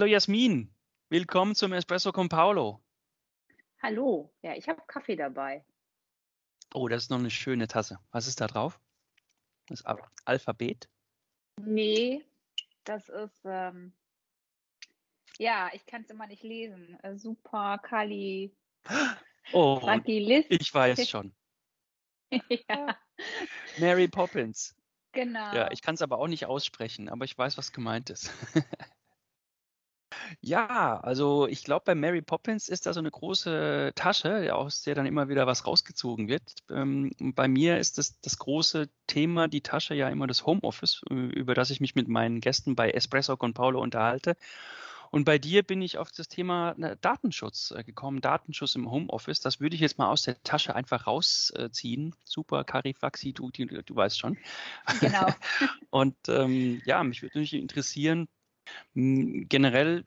hallo Jasmin. Willkommen zum Espresso con Paolo. Hallo. Ja, ich habe Kaffee dabei. Oh, das ist noch eine schöne Tasse. Was ist da drauf? Das Al Alphabet? Nee, das ist, ähm, ja, ich kann es immer nicht lesen. Äh, Super Kali. Oh, ich weiß schon. ja. Mary Poppins. Genau. Ja, ich kann es aber auch nicht aussprechen, aber ich weiß, was gemeint ist. Ja, also ich glaube, bei Mary Poppins ist da so eine große Tasche, aus der dann immer wieder was rausgezogen wird. Ähm, bei mir ist das, das große Thema, die Tasche ja immer das Homeoffice, über das ich mich mit meinen Gästen bei Espresso con Paulo unterhalte. Und bei dir bin ich auf das Thema äh, Datenschutz äh, gekommen, Datenschutz im Homeoffice. Das würde ich jetzt mal aus der Tasche einfach rausziehen. Super, Carifaxi, du, du, du weißt schon. Genau. Und ähm, ja, mich würde natürlich interessieren, generell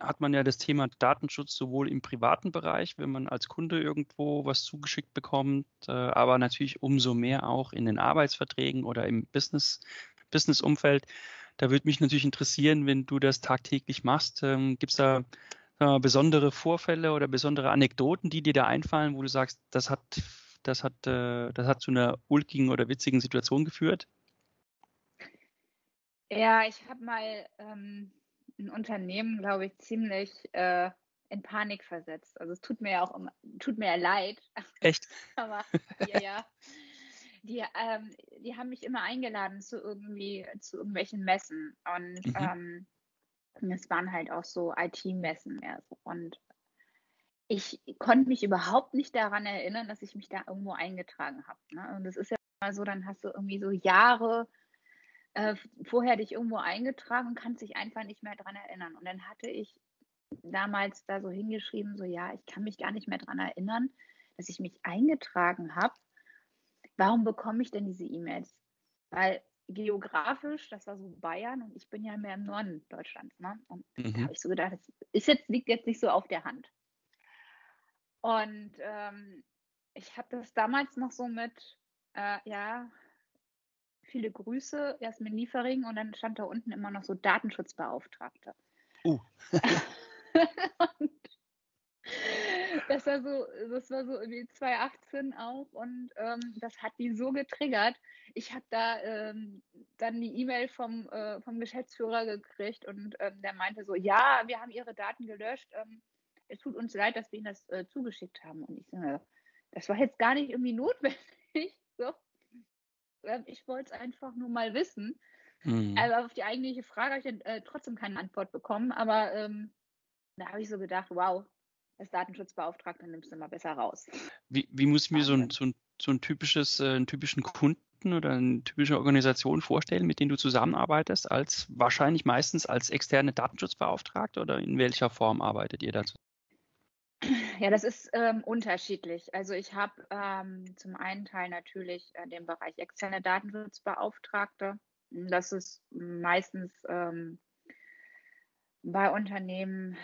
hat man ja das Thema Datenschutz sowohl im privaten Bereich, wenn man als Kunde irgendwo was zugeschickt bekommt, äh, aber natürlich umso mehr auch in den Arbeitsverträgen oder im Business, Business-Umfeld. Da würde mich natürlich interessieren, wenn du das tagtäglich machst, ähm, gibt es da äh, besondere Vorfälle oder besondere Anekdoten, die dir da einfallen, wo du sagst, das hat, das hat, äh, das hat zu einer ulkigen oder witzigen Situation geführt? Ja, ich habe mal ähm, ein Unternehmen, glaube ich, ziemlich äh, in Panik versetzt. Also es tut mir ja auch immer, tut mir ja leid. Echt? Aber ja, ja. Die, ähm, die haben mich immer eingeladen zu irgendwie, zu irgendwelchen Messen. Und mhm. ähm, es waren halt auch so IT-Messen mehr so. Und ich konnte mich überhaupt nicht daran erinnern, dass ich mich da irgendwo eingetragen habe. Ne? Und das ist ja immer so, dann hast du irgendwie so Jahre äh, vorher dich irgendwo eingetragen und kannst dich einfach nicht mehr daran erinnern. Und dann hatte ich damals da so hingeschrieben, so ja, ich kann mich gar nicht mehr daran erinnern, dass ich mich eingetragen habe. Warum bekomme ich denn diese E-Mails? Weil geografisch, das war so Bayern und ich bin ja mehr im Norden Deutschlands. Ne? Und mhm. da habe ich so gedacht, das ist jetzt, liegt jetzt nicht so auf der Hand. Und ähm, ich habe das damals noch so mit, äh, ja, viele Grüße, Jasmin Liefering und dann stand da unten immer noch so Datenschutzbeauftragte. Uh. das war so, das war so irgendwie 2018 auch und ähm, das hat die so getriggert. Ich habe da ähm, dann die E-Mail vom, äh, vom Geschäftsführer gekriegt und ähm, der meinte so, ja, wir haben Ihre Daten gelöscht. Ähm, es tut uns leid, dass wir Ihnen das äh, zugeschickt haben. Und ich sage, das war jetzt gar nicht irgendwie notwendig. So. Ähm, ich wollte es einfach nur mal wissen. Mhm. Aber auf die eigentliche Frage habe ich äh, trotzdem keine Antwort bekommen. Aber ähm, da habe ich so gedacht, wow, als Datenschutzbeauftragter nimmst du mal besser raus. Wie, wie muss ich mir so ein, so ein, so ein typisches, äh, einen typischen Kunden oder eine typische Organisation vorstellen, mit denen du zusammenarbeitest, als wahrscheinlich meistens als externe Datenschutzbeauftragte oder in welcher Form arbeitet ihr dazu? Ja, das ist ähm, unterschiedlich. Also ich habe ähm, zum einen Teil natürlich äh, den Bereich externe Datenschutzbeauftragte. Das ist meistens ähm, bei Unternehmen,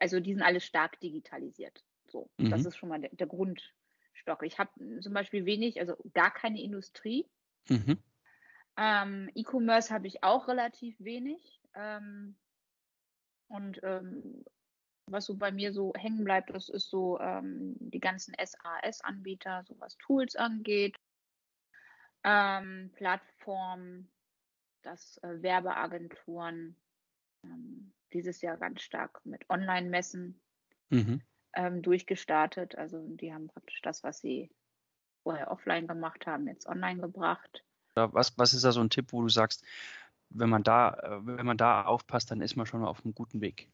also die sind alle stark digitalisiert. So, mhm. das ist schon mal der, der Grundstock. Ich habe zum Beispiel wenig, also gar keine Industrie. Mhm. Ähm, E-Commerce habe ich auch relativ wenig. Ähm, und ähm, was so bei mir so hängen bleibt, das ist so ähm, die ganzen SAS-Anbieter, so was Tools angeht, ähm, Plattformen, das äh, Werbeagenturen, ähm, dieses Jahr ganz stark mit Online-Messen mhm. Ähm, durchgestartet. Also die haben praktisch das, was sie vorher offline gemacht haben, jetzt online gebracht. Was, was ist da so ein Tipp, wo du sagst, wenn man da, äh, wenn man da aufpasst, dann ist man schon auf einem guten Weg?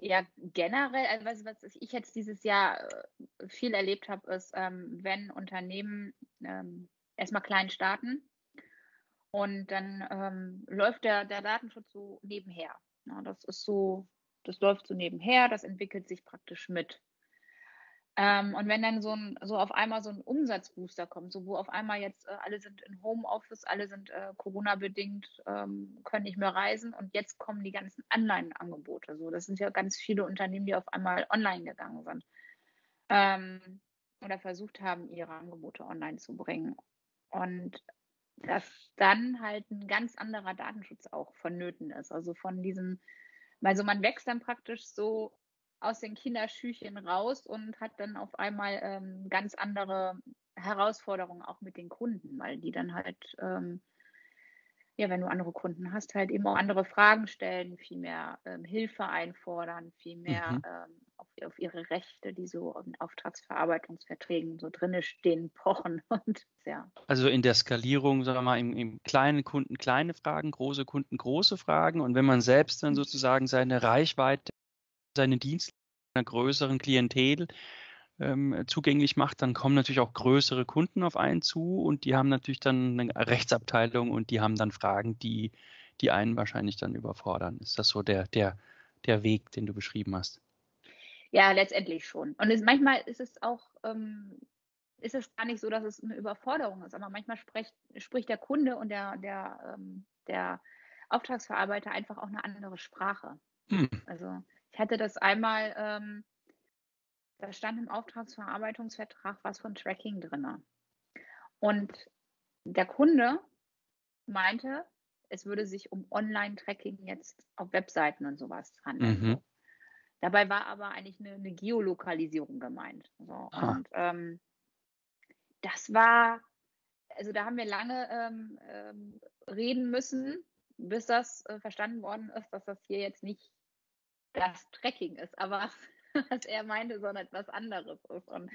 Ja, generell, also was, was ich jetzt dieses Jahr äh, viel erlebt habe, ist, ähm, wenn Unternehmen ähm, erstmal klein starten und dann ähm, läuft der, der Datenschutz so nebenher. Ja, das ist so, das läuft so nebenher, das entwickelt sich praktisch mit. Ähm, und wenn dann so, ein, so auf einmal so ein Umsatzbooster kommt, so wo auf einmal jetzt äh, alle sind in Homeoffice, alle sind äh, Corona-bedingt, ähm, können nicht mehr reisen und jetzt kommen die ganzen Online-Angebote. So, das sind ja ganz viele Unternehmen, die auf einmal online gegangen sind ähm, oder versucht haben, ihre Angebote online zu bringen. Und dass dann halt ein ganz anderer Datenschutz auch vonnöten ist. Also von diesem Also man wächst dann praktisch so aus den Kinderschüchen raus und hat dann auf einmal ähm, ganz andere Herausforderungen auch mit den Kunden, weil die dann halt, ähm, ja, wenn du andere Kunden hast, halt eben auch andere Fragen stellen, viel mehr ähm, Hilfe einfordern, viel mehr mhm. Ähm, auf, auf, ihre Rechte, die so in Auftragsverarbeitungsverträgen so drinne stehen, pochen und ja. Also in der Skalierung, sagen wir mal, im, im kleinen Kunden kleine Fragen, große Kunden große Fragen und wenn man selbst dann mhm. sozusagen seine Reichweite seine Dienste einer größeren Klientel ähm, zugänglich macht, dann kommen natürlich auch größere Kunden auf einen zu und die haben natürlich dann eine Rechtsabteilung und die haben dann Fragen, die, die einen wahrscheinlich dann überfordern. Ist das so der, der, der Weg, den du beschrieben hast? Ja, letztendlich schon. Und es, manchmal ist es auch, ähm, ist es gar nicht so, dass es eine Überforderung ist, aber manchmal spricht, spricht der Kunde und der, der, ähm, der Auftragsverarbeiter einfach auch eine andere Sprache. Hm. Also ich hatte das einmal, ähm, da stand im Auftragsverarbeitungsvertrag was von Tracking drin. Und der Kunde meinte, es würde sich um Online-Tracking jetzt auf Webseiten und sowas handeln. Mhm. Dabei war aber eigentlich eine, eine Geolokalisierung gemeint. So. Ah. Und ähm, das war, also da haben wir lange ähm, ähm, reden müssen, bis das äh, verstanden worden ist, dass das hier jetzt nicht das Trekking ist, aber was er meinte, sondern etwas anderes ist. Und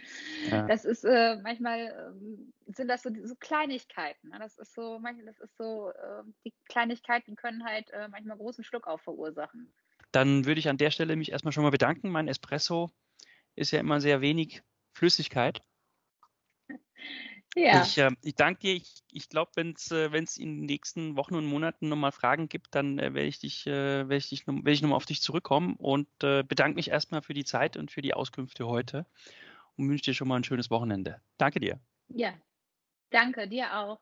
ja. das ist äh, manchmal ähm, sind das so, so Kleinigkeiten. Ne? Das ist so, manchmal, das ist so, äh, die Kleinigkeiten können halt äh, manchmal großen Schluck auf verursachen. Dann würde ich an der Stelle mich erstmal schon mal bedanken. Mein Espresso ist ja immer sehr wenig Flüssigkeit. Ja. Ich, äh, ich danke dir. Ich, ich glaube, wenn es äh, in den nächsten Wochen und Monaten nochmal Fragen gibt, dann äh, werde ich dich, äh, werde ich dich, werde ich nochmal auf dich zurückkommen und äh, bedanke mich erstmal für die Zeit und für die Auskünfte heute und wünsche dir schon mal ein schönes Wochenende. Danke dir. Ja, danke dir auch.